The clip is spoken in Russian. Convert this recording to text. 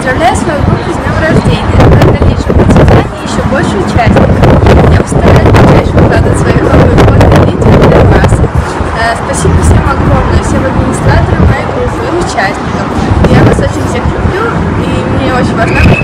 Поздравляю свою группу с днем рождения. В дальнейшем процветании еще больше участников. Я постараюсь чаще выкладывать свои новые фото и видео для вас. Э, спасибо всем огромное, всем администраторам моей группы и участникам. Я вас очень всех люблю, и мне очень важна